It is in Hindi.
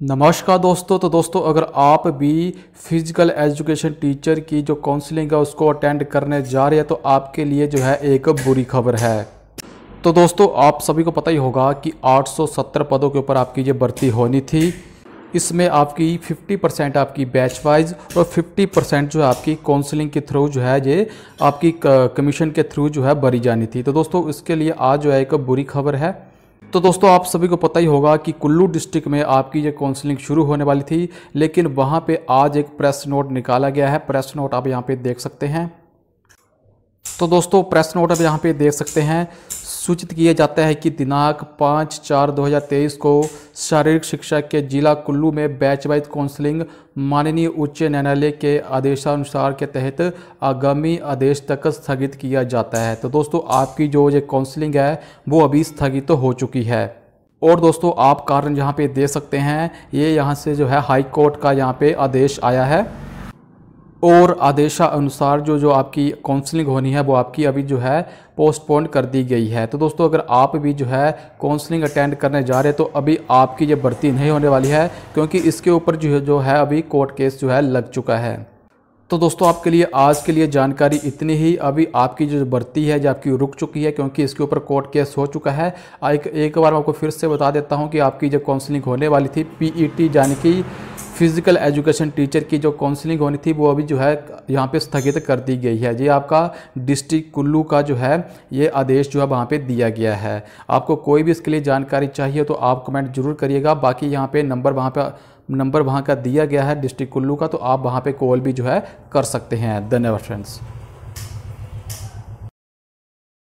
नमस्कार दोस्तों तो दोस्तों, अगर आप भी फ़िज़िकल एजुकेशन टीचर की जो काउंसलिंग है, उसको अटेंड करने जा रहे हैं तो आपके लिए जो है एक बुरी खबर है। तो दोस्तों, आप सभी को पता ही होगा कि 870 पदों के ऊपर आपकी ये भर्ती होनी थी। इसमें आपकी 50 परसेंट आपकी बैच वाइज और 50 परसेंट जो है आपकी काउंसलिंग के थ्रू जो है ये आपकी कमीशन के थ्रू जो है भरी जानी थी। तो दोस्तों, इसके लिए आज जो है एक बुरी खबर है। तो दोस्तों, आप सभी को पता ही होगा कि कुल्लू डिस्ट्रिक्ट में आपकी ये काउंसलिंग शुरू होने वाली थी, लेकिन वहाँ पे आज एक प्रेस नोट निकाला गया है। प्रेस नोट आप यहाँ पे देख सकते हैं। तो दोस्तों प्रेस नोट आप यहाँ पे देख सकते हैं सूचित किया जाता है कि दिनांक पाँच चार दो हज़ार तेईस को शारीरिक शिक्षा के जिला कुल्लू में बैच वाइज काउंसलिंग माननीय उच्च न्यायालय के आदेशानुसार के तहत आगामी आदेश तक स्थगित किया जाता है। तो दोस्तों, आपकी जो ये काउंसलिंग है, वो अभी स्थगित तो हो चुकी है। और दोस्तों, आप कारण यहाँ पे दे सकते हैं, ये यहाँ से जो है हाई कोर्ट का यहाँ पे आदेश आया है। और आदेशानुसार जो जो आपकी काउंसलिंग होनी है, वो आपकी अभी जो है पोस्टपोन कर दी गई है। तो दोस्तों, अगर आप भी जो है काउंसलिंग अटेंड करने जा रहे हैं तो अभी आपकी ये भर्ती नहीं होने वाली है, क्योंकि इसके ऊपर जो है जो है अभी कोर्ट केस जो है लग चुका है। तो दोस्तों, आपके लिए, आज के लिए जानकारी इतनी ही। अभी आपकी जो भर्ती है जो आपकी रुक चुकी है, क्योंकि इसके ऊपर कोर्ट केस हो चुका है। एक एक बार मैं आपको फिर से बता देता हूँ कि आपकी जो काउंसलिंग होने वाली थी पीईटी यानी कि फ़िज़िकल एजुकेशन टीचर की जो काउंसलिंग होनी थी, वो अभी जो है, यहाँ पे स्थगित कर दी गई है। ये आपका डिस्ट्रिक्ट कुल्लू का जो है, ये आदेश जो है वहाँ पे दिया गया है। आपको कोई भी इसके लिए जानकारी चाहिए तो आप कमेंट ज़रूर करिएगा। बाकी यहाँ पे नंबर वहाँ पे नंबर वहाँ का दिया गया है डिस्ट्रिक्ट कुल्लू का तो आप वहाँ पर कॉल भी जो है कर सकते हैं। धन्यवाद फ्रेंड्स